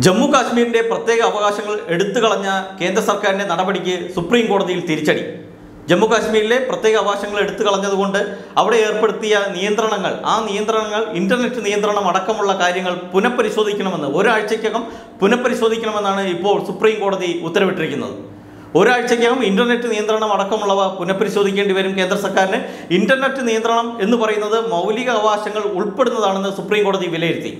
ജമ്മു കാശ്മീരിന്റെ പ്രത്യേക അവകാശങ്ങൾ എടുത്തു കളഞ്ഞ കേന്ദ്ര സർക്കാരിന്റെ നടപടിക്ക് സുപ്രീം കോടതിയിൽ തിരിച്ചടി. ജമ്മു കാശ്മീരിലെ പ്രത്യേക അവകാശങ്ങൾ എടുത്തു കളഞ്ഞതുകൊണ്ട് അവിടെ ഏർപ്പെടുത്തിയ നിയന്ത്രണങ്ങൾ ആ നിയന്ത്രണങ്ങൾ ഇന്റർനെറ്റ് നിയന്ത്രണം അടക്കമുള്ള കാര്യങ്ങൾ പുനഃപരിശോധിക്കണമെന്ന് ഒരാഴ്ചയ്ക്കകം പുനഃപരിശോധിക്കണമെന്നാണ് ഇപ്പോൾ സുപ്രീം കോടതി ഉത്തരവിട്ടിരിക്കുന്നത്. ഒരാഴ്ചയ്ക്കകം ഇന്റർനെറ്റ് നിയന്ത്രണം അടക്കമുള്ളവ പുനഃപരിശോധിക്കേണ്ടി വരും കേന്ദ്ര സർക്കാരിന്. ഇന്റർനെറ്റ് നിയന്ത്രണം എന്ന് പറയുന്നത് മൗലിക അവകാശങ്ങൾ ഉൾപ്പെടുന്നതാണെന്ന് സുപ്രീം കോടതി വിലയിരുത്തി.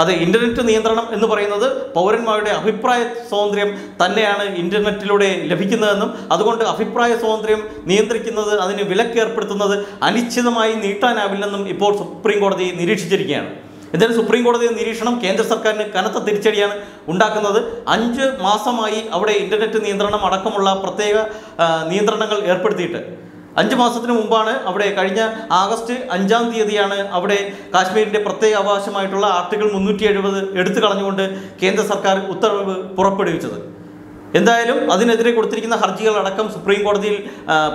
അത് ഇന്റർനെറ്റ് നിയന്ത്രണം എന്ന് പറയുന്നത് പൗരന്മാരുടെ അഭിപ്രായ സ്വാതന്ത്ര്യം തന്നെയാണ് ഇന്റർനെറ്റിലൂടെ ലഭിക്കുന്നതെന്നും അതുകൊണ്ട് അഭിപ്രായ സ്വാതന്ത്ര്യം നിയന്ത്രിക്കുന്നത് അതിന് വിലക്കേർപ്പെടുത്തുന്നത് അനിശ്ചിതമായി നീട്ടാനാവില്ലെന്നും ഇപ്പോൾ സുപ്രീം കോടതി നിരീക്ഷിച്ചിരിക്കുകയാണ്. എന്തായാലും സുപ്രീം കോടതി നിരീക്ഷണം കേന്ദ്ര സർക്കാരിന് കനത്ത തിരിച്ചടിയാണ് ഉണ്ടാക്കുന്നത്. അഞ്ച് മാസമായി അവിടെ ഇന്റർനെറ്റ് നിയന്ത്രണം അടക്കമുള്ള പ്രത്യേക നിയന്ത്രണങ്ങൾ ഏർപ്പെടുത്തിയിട്ട്. അഞ്ച് മാസത്തിന് മുമ്പാണ് അവിടെ കഴിഞ്ഞ ആഗസ്റ്റ് അഞ്ചാം തീയതിയാണ് അവിടെ കാശ്മീരിന്റെ പ്രത്യേക അവകാശമായിട്ടുള്ള ആർട്ടിക്കിൾ മുന്നൂറ്റി എഴുപത് എടുത്തു കളഞ്ഞുകൊണ്ട് കേന്ദ്ര സർക്കാർ ഉത്തരവ് പുറപ്പെടുവിച്ചത്. എന്തായാലും അതിനെതിരെ കൊടുത്തിരിക്കുന്ന ഹർജികളടക്കം സുപ്രീം കോടതിയിൽ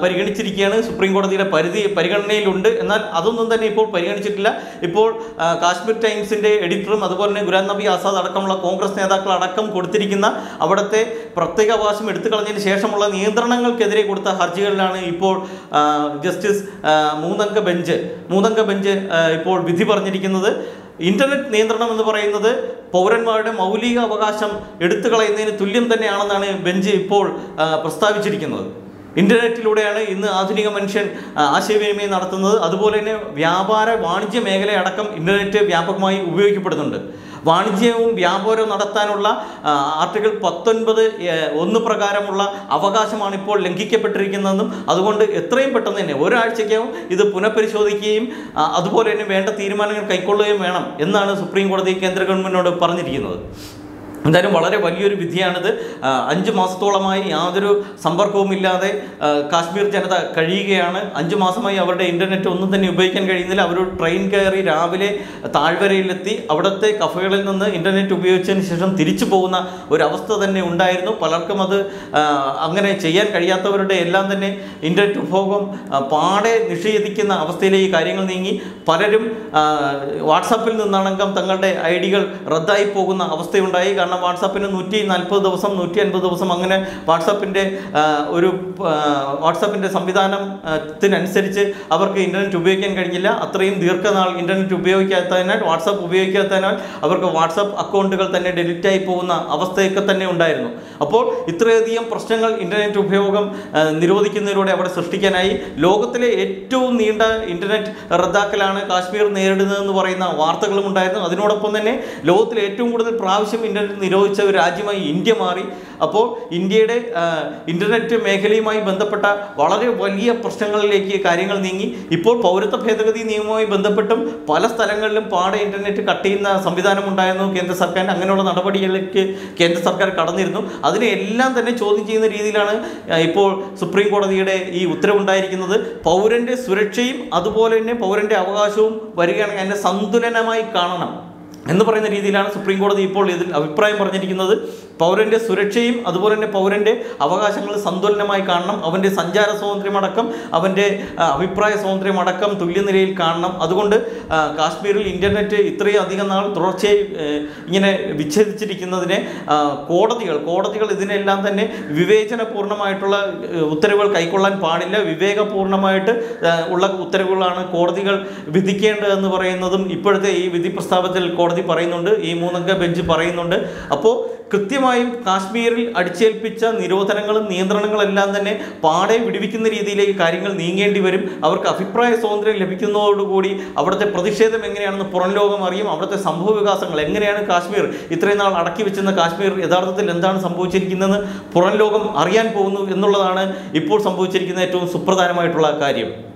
പരിഗണിച്ചിരിക്കുകയാണ്. സുപ്രീം കോടതിയുടെ പരിധി പരിഗണനയിലുണ്ട്. എന്നാൽ അതൊന്നും തന്നെ ഇപ്പോൾ പരിഗണിച്ചിട്ടില്ല. ഇപ്പോൾ കാശ്മീർ ടൈംസിന്റെ എഡിറ്ററും അതുപോലെ തന്നെ ഗുലാം നബി ആസാദ് അടക്കമുള്ള കോൺഗ്രസ് നേതാക്കൾ അടക്കം കൊടുത്തിരിക്കുന്ന അവിടുത്തെ പ്രത്യേക അവകാശം എടുത്തു കളഞ്ഞതിന് ശേഷമുള്ള നിയന്ത്രണങ്ങൾക്കെതിരെ കൊടുത്ത ഹർജികളിലാണ് ഇപ്പോൾ ജസ്റ്റിസ് മൂന്നംഗ ബെഞ്ച് മൂന്നംഗ ബെഞ്ച് ഇപ്പോൾ വിധി പറഞ്ഞിരിക്കുന്നത്. ഇന്റർനെറ്റ് നിയന്ത്രണം എന്ന് പറയുന്നത് പൗരന്മാരുടെ മൗലിക അവകാശം എടുത്തു കളയുന്നതിന് തുല്യം തന്നെയാണെന്നാണ് ബെഞ്ച് ഇപ്പോൾ പ്രസ്താവിച്ചിരിക്കുന്നത്. ഇന്റർനെറ്റിലൂടെയാണ് ഇന്ന് ആധുനിക മനുഷ്യൻ ആശയവിനിമയം നടത്തുന്നത്. അതുപോലെ തന്നെ വ്യാപാര വാണിജ്യ മേഖലയടക്കം ഇന്റർനെറ്റ് വ്യാപകമായി ഉപയോഗിക്കപ്പെടുന്നുണ്ട്. വാണിജ്യവും വ്യാപാരവും നടത്താനുള്ള ആർട്ടിക്കിൾ പത്തൊൻപത് ഒന്ന് പ്രകാരമുള്ള അവകാശമാണ് ഇപ്പോൾ ലംഘിക്കപ്പെട്ടിരിക്കുന്നതെന്നും അതുകൊണ്ട് എത്രയും പെട്ടെന്ന് തന്നെ ഒരാഴ്ചയ്ക്കകം ഇത് പുനഃപരിശോധിക്കുകയും അതുപോലെ തന്നെ വേണ്ട തീരുമാനങ്ങൾ കൈക്കൊള്ളുകയും വേണം എന്നാണ് സുപ്രീം കോടതി കേന്ദ്ര ഗവൺമെന്റിനോട് പറഞ്ഞിരിക്കുന്നത്. എന്തായാലും വളരെ വലിയൊരു വിധിയാണിത്. അഞ്ച് മാസത്തോളമായി യാതൊരു സമ്പർക്കവുമില്ലാതെ കാശ്മീർ ജനത കഴിയുകയാണ്. അഞ്ച് മാസമായി അവരുടെ ഇന്റർനെറ്റ് ഒന്നും തന്നെ ഉപയോഗിക്കാൻ കഴിയുന്നില്ല. അവർ ട്രെയിൻ കയറി രാവിലെ താഴ്വരയിലെത്തി അവിടുത്തെ കഫകളിൽ നിന്ന് ഇന്റർനെറ്റ് ഉപയോഗിച്ചതിന് ശേഷം തിരിച്ചു പോകുന്ന ഒരവസ്ഥ തന്നെ ഉണ്ടായിരുന്നു. പലർക്കും അത് അങ്ങനെ ചെയ്യാൻ കഴിയാത്തവരുടെ എല്ലാം തന്നെ ഇന്റർനെറ്റ് ഉപഭോഗം പാടെ നിഷേധിക്കുന്ന അവസ്ഥയിലേക്ക് കാര്യങ്ങൾ നീങ്ങി. പലരും വാട്സാപ്പിൽ നിന്നാണെങ്കിലും തങ്ങളുടെ ഐ ഡികൾ റദ്ദായി പോകുന്ന അവസ്ഥയുണ്ടായി. കാരണം വാട്സാപ്പിന് നൂറ്റി നാൽപ്പത് ദിവസം നൂറ്റി അൻപത് ദിവസം അങ്ങനെ വാട്സാപ്പിന്റെ ഒരു വാട്സാപ്പിന്റെ സംവിധാനത്തിനനുസരിച്ച് അവർക്ക് ഇന്റർനെറ്റ് ഉപയോഗിക്കാൻ കഴിഞ്ഞില്ല. അത്രയും ദീർഘനാൾ ഇന്റർനെറ്റ് ഉപയോഗിക്കാത്തതിനാൽ വാട്സാപ്പ് ഉപയോഗിക്കാത്തതിനാൽ അവർക്ക് വാട്സാപ്പ് അക്കൗണ്ടുകൾ തന്നെ ഡെലിറ്റായി പോകുന്ന അവസ്ഥയൊക്കെ തന്നെ ഉണ്ടായിരുന്നു. അപ്പോൾ ഇത്രയധികം പ്രശ്നങ്ങൾ ഇന്റർനെറ്റ് ഉപയോഗം നിരോധിക്കുന്നതിലൂടെ അവിടെ സൃഷ്ടിക്കാനായി. ലോകത്തിലെ ഏറ്റവും നീണ്ട ഇന്റർനെറ്റ് റദ്ദാക്കലാണ് കാശ്മീർ നേരിടുന്നതെന്ന് പറയുന്ന വാർത്തകളും ഉണ്ടായിരുന്നു അതിനോടൊപ്പം തന്നെ ലോകത്തിലെ ഏറ്റവും കൂടുതൽ പ്രാവശ്യം ഇന്റർനെറ്റ് നിരോധിച്ച ഒരു രാജ്യമായി ഇന്ത്യ മാറി. അപ്പോൾ ഇന്ത്യയുടെ ഇന്റർനെറ്റ് മേഖലയുമായി ബന്ധപ്പെട്ട വളരെ വലിയ പ്രശ്നങ്ങളിലേക്ക് കാര്യങ്ങൾ നീങ്ങി. ഇപ്പോൾ പൗരത്വ ഭേദഗതി നിയമവുമായി ബന്ധപ്പെട്ടും പല സ്ഥലങ്ങളിലും പാടെ ഇന്റർനെറ്റ് കട്ട് ചെയ്യുന്ന സംവിധാനം ഉണ്ടായിരുന്നു കേന്ദ്ര സർക്കാർ അങ്ങനെയുള്ള നടപടികളിലേക്ക് കേന്ദ്ര സർക്കാർ കടന്നിരുന്നു. അതിനെല്ലാം തന്നെ ചോദ്യം ചെയ്യുന്ന രീതിയിലാണ് ഇപ്പോൾ സുപ്രീം കോടതിയുടെ ഈ ഉത്തരവുണ്ടായിരിക്കുന്നത്. പൗരന്റെ സുരക്ഷയും അതുപോലെ തന്നെ പൗരന്റെ അവകാശവും വരികയാണെങ്കിൽ അതിനെ സന്തുലനമായി കാണണം. എന്ന് പറയുന്ന രീതിയിലാണ് സുപ്രീം കോടതി ഇപ്പോൾ ഇതിൽ അഭിപ്രായം പറഞ്ഞിരിക്കുന്നത്. പൗരന്റെ സുരക്ഷയും അതുപോലെ തന്നെ പൗരന്റെ അവകാശങ്ങൾ സന്തുലനമായി കാണണം. അവന്റെ സഞ്ചാര സ്വാതന്ത്ര്യമടക്കം അവന്റെ അഭിപ്രായ സ്വാതന്ത്ര്യമടക്കം തുല്യനിലയിൽ കാണണം. അതുകൊണ്ട് കാശ്മീരിൽ ഇന്റർനെറ്റ് ഇത്രയും അധികം നാൾ തുടർച്ചയായി ഇങ്ങനെ വിച്ഛേദിച്ചിരിക്കുന്നതിനെ കോടതികൾ കോടതികൾ ഇതിനെല്ലാം തന്നെ വിവേചനപൂർണമായിട്ടുള്ള ഉത്തരവുകൾ കൈക്കൊള്ളാൻ പാടില്ല. വിവേകപൂർണമായിട്ട് ഉള്ള ഉത്തരവുകളാണ് കോടതികൾ വിധിക്കേണ്ടതെന്ന് പറയുന്നതും ഇപ്പോഴത്തെ ഈ വിധി പ്രസ്താവത്തിൽ കോടതി പറയുന്നുണ്ട് ഈ മൂന്നംഗ ബെഞ്ച് പറയുന്നുണ്ട്. അപ്പോൾ കൃത്യമായും കാശ്മീരിൽ അടിച്ചേൽപ്പിച്ച നിരോധനങ്ങളും നിയന്ത്രണങ്ങളെല്ലാം തന്നെ പാടെ വിടുവിക്കുന്ന രീതിയിലേക്ക് കാര്യങ്ങൾ നീങ്ങേണ്ടി വരും. അവർക്ക് അഭിപ്രായ സ്വാതന്ത്ര്യം ലഭിക്കുന്നതോടുകൂടി അവിടുത്തെ പ്രതിഷേധം എങ്ങനെയാണെന്ന് പുറം ലോകം അറിയും. അവിടുത്തെ സംഭവ വികാസങ്ങൾ എങ്ങനെയാണ് കാശ്മീർ ഇത്രയും നാൾ അടക്കി വെച്ചിരുന്ന കാശ്മീർ യഥാർത്ഥത്തിൽ എന്താണ് സംഭവിച്ചിരിക്കുന്നത്? പുറം ലോകം അറിയാൻ പോകുന്നു എന്നുള്ളതാണ് ഇപ്പോൾ സംഭവിച്ചിരിക്കുന്ന ഏറ്റവും സുപ്രധാനമായിട്ടുള്ള കാര്യം.